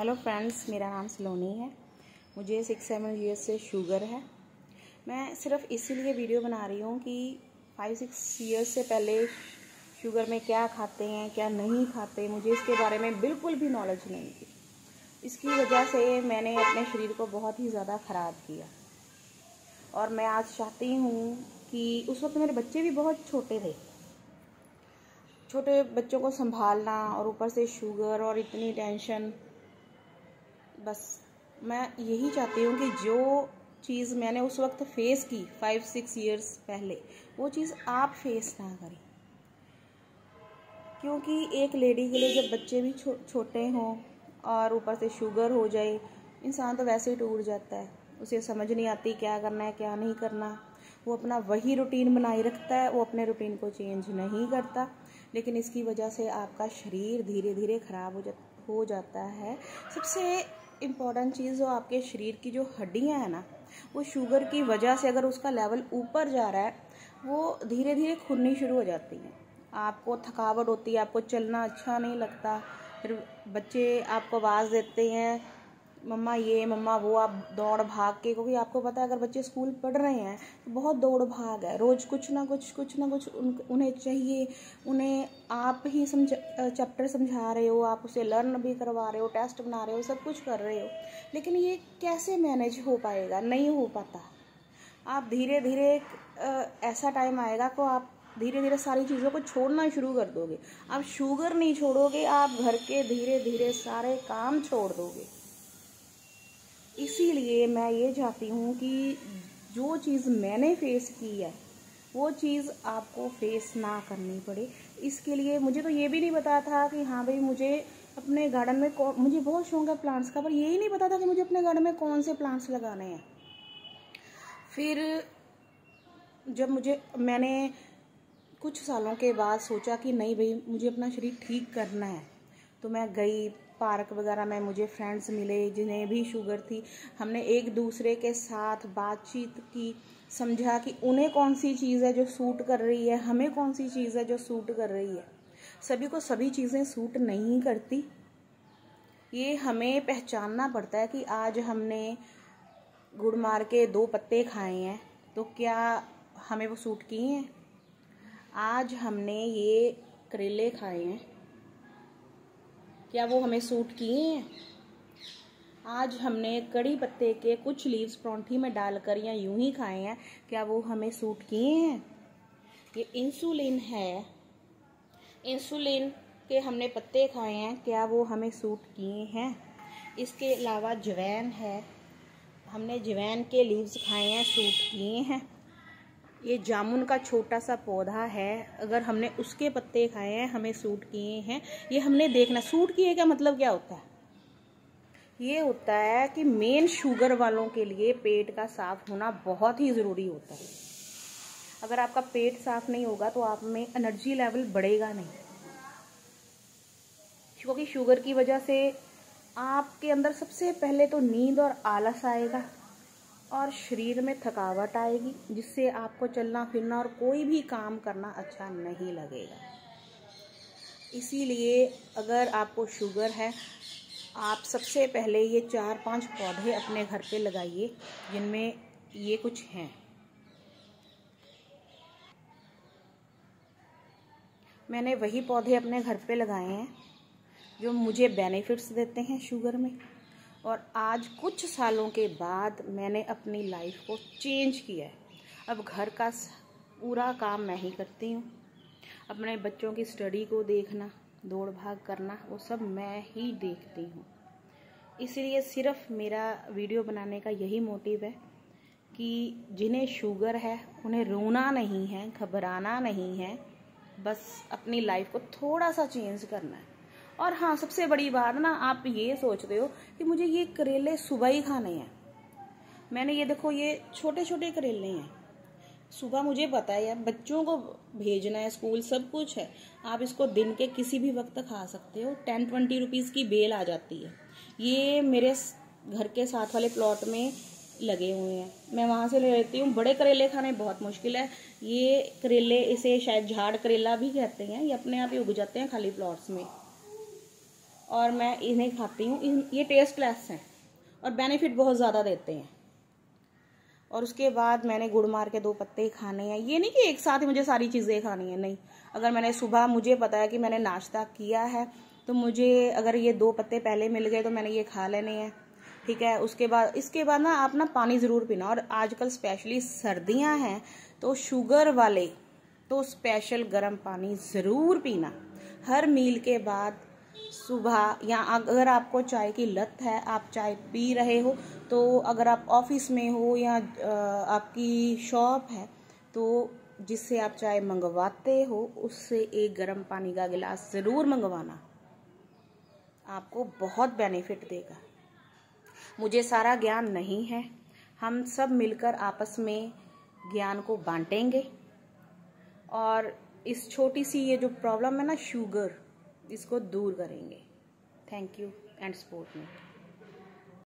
Hello friends, मेरा नाम सलोनी है। मुझे सिक्स, सेवन ईयर्स से शुगर है। मैं सिर्फ़ इसीलिए वीडियो बना रही हूँ कि फाइव सिक्स ईयर्स से पहले शुगर में क्या खाते हैं, क्या नहीं खाते, मुझे इसके बारे में बिल्कुल भी नॉलेज नहीं थी। इसकी वजह से मैंने अपने शरीर को बहुत ही ज़्यादा ख़राब किया। और मैं आज चाहती हूँ कि उस वक्त मेरे बच्चे भी बहुत छोटे थे। छोटे बच्चों को संभालना और ऊपर से शुगर और इतनी टेंशन बस मैं यही चाहती हूँ कि जो चीज़ मैंने उस वक्त फेस की फाइव सिक्स इयर्स पहले वो चीज़ आप फेस ना करें। क्योंकि एक लेडी के लिए जब बच्चे भी छो, छोटे हों और ऊपर से शुगर हो जाए इंसान तो वैसे ही टूट जाता है। उसे समझ नहीं आती क्या करना है क्या नहीं करना। वो अपना वही रूटीन बनाए रखता है वो अपने रूटीन को चेंज नहीं करता। लेकिन इसकी वजह से आपका शरीर धीरे धीरे ख़राब हो जा हो जाता है। सबसे इंपॉर्टेंट चीज़ जो आपके शरीर की जो हड्डियाँ हैं ना, वो शुगर की वजह से अगर उसका लेवल ऊपर जा रहा है, वो धीरे धीरे खुलनी शुरू हो जाती हैं। आपको थकावट होती है, आपको चलना अच्छा नहीं लगता, फिर बच्चे आपको आवाज़ देते हैं मम्मा ये मम्मा वो आप दौड़ भाग के क्योंकि आपको पता है अगर बच्चे स्कूल पढ़ रहे हैं तो बहुत दौड़ भाग है। रोज़ कुछ ना कुछ कुछ ना कुछ उन, उन्हें चाहिए उन्हें आप ही समझ चैप्टर समझा रहे हो आप उसे लर्न भी करवा रहे हो टेस्ट बना रहे हो सब कुछ कर रहे हो। लेकिन ये कैसे मैनेज हो पाएगा? नहीं हो पाता। आप धीरे धीरे ऐसा टाइम आएगा को आप धीरे धीरे सारी चीज़ों को छोड़ना शुरू कर दोगे। आप शुगर नहीं छोड़ोगे आप घर के धीरे धीरे सारे काम छोड़ दोगे। इसीलिए मैं ये चाहती हूँ कि जो चीज़ मैंने फेस की है, वो चीज़ आपको फेस ना करनी पड़े। इसके लिए मुझे तो ये भी नहीं पता था कि हाँ भाई मुझे अपने गार्डन में मुझे बहुत शौक है प्लांट्स का, पर यही नहीं पता था कि मुझे अपने गार्डन में कौन से प्लांट्स लगाने हैं। फिर जब मुझे, मैंने कुछ सालों के बाद सोचा कि नहीं भाई, मुझे अपना शरीर ठीक करना है तो मैं गई पार्क वगैरह में मुझे फ्रेंड्स मिले, जिन्हें भी शुगर थी। हमने एक दूसरे के साथ बातचीत की, समझा कि उन्हें कौन सी चीज़ है जो सूट कर रही है, हमें कौन सी चीज़ है जो सूट कर रही है। सभी को सभी चीज़ें सूट नहीं करती। ये हमें पहचानना पड़ता है कि आज हमने गुड़ मार के दो पत्ते खाए हैं तो क्या हमें वो सूट किए हैं? आज हमने ये करेले खाए हैं। क्या वो हमें सूट किए हैं? आज हमने कड़ी पत्ते के कुछ लीव्स परौंठी में डालकर या यूँ ही खाए हैं, क्या वो हमें सूट किए हैं? ये इंसुलिन है। इंसुलिन के हमने पत्ते खाए हैं, क्या वो हमें सूट किए हैं? इसके अलावा जवैन है। हमने जवैन के लीव्स खाए हैं, सूट किए हैं। ये जामुन का छोटा सा पौधा है। अगर हमने उसके पत्ते खाए हैं, हमें सूट किए हैं, ये हमने देखना। सूट किए का मतलब क्या होता है? ये होता है कि मेन शुगर वालों के लिए पेट का साफ़ होना बहुत ही ज़रूरी होता है। अगर आपका पेट साफ़ नहीं होगा तो आप में एनर्जी लेवल बढ़ेगा नहीं। क्योंकि शुगर की वजह से आपके अंदर सबसे पहले तो नींद और आलस आएगा। और शरीर में थकावट आएगी, जिससे आपको चलना, फिरना और कोई भी काम करना अच्छा नहीं लगेगा। इसीलिए अगर आपको शुगर है, आप सबसे पहले ये चार पाँच पौधे अपने घर पे लगाइए, जिनमें ये कुछ हैं। मैंने वही पौधे अपने घर पे लगाए हैं, जो मुझे बेनिफिट्स देते हैं शुगर में। और आज कुछ सालों के बाद मैंने अपनी लाइफ को चेंज किया है। अब घर का पूरा काम मैं ही करती हूँ। अपने बच्चों की स्टडी को देखना, दौड़ भाग करना, वो सब मैं ही देखती हूँ। इसलिए सिर्फ़ मेरा वीडियो बनाने का यही मोटिव है कि जिन्हें शुगर है, उन्हें रोना नहीं है, घबराना नहीं है, बस अपनी लाइफ को थोड़ा सा चेंज करना है। और हाँ सबसे बड़ी बात ना, आप ये सोच रहे हो कि मुझे ये करेले सुबह ही खाने हैं। मैंने ये देखो, ये छोटे छोटे करेले हैं। सुबह मुझे पता है यार बच्चों को भेजना है, स्कूल सब कुछ है। आप इसको दिन के किसी भी वक्त खा सकते हो। टेन ट्वेंटी रुपीज़ की बेल आ जाती है। ये मेरे घर के साथ वाले प्लॉट में लगे हुए हैं। मैं वहाँ से ले लेती हूँ। बड़े करेले खाने बहुत मुश्किल है। ये करेले, इसे शायद झाड़ करेला भी कहते हैं, ये अपने आप ही उग जाते हैं खाली प्लॉट्स में। और मैं इन्हें खाती हूँ। ये टेस्टलेस हैं और बेनिफिट बहुत ज़्यादा देते हैं। और उसके बाद मैंने गुड़ मार के दो पत्ते खाने हैं। ये नहीं कि एक साथ ही मुझे सारी चीज़ें खानी है, नहीं। अगर मैंने सुबह, मुझे पता है कि मैंने नाश्ता किया है तो मुझे अगर ये दो पत्ते पहले मिल गए तो मैंने ये खा लेने हैं। ठीक है? उसके बाद, इसके बाद ना आप ना पानी ज़रूर पीना। और आजकल स्पेशली सर्दियाँ हैं तो शुगर वाले तो स्पेशल गर्म पानी ज़रूर पीना। हर मील के बाद सुबह, या अगर आपको चाय की लत है, आप चाय पी रहे हो तो अगर आप ऑफ़िस में हो या आपकी शॉप है तो जिससे आप चाय मंगवाते हो, उससे एक गर्म पानी का गिलास ज़रूर मंगवाना। आपको बहुत बेनिफिट देगा। मुझे सारा ज्ञान नहीं है। हम सब मिलकर आपस में ज्ञान को बांटेंगे। और इस छोटी सी ये जो प्रॉब्लम है ना शुगर इसको दूर करेंगे। Thank you and support me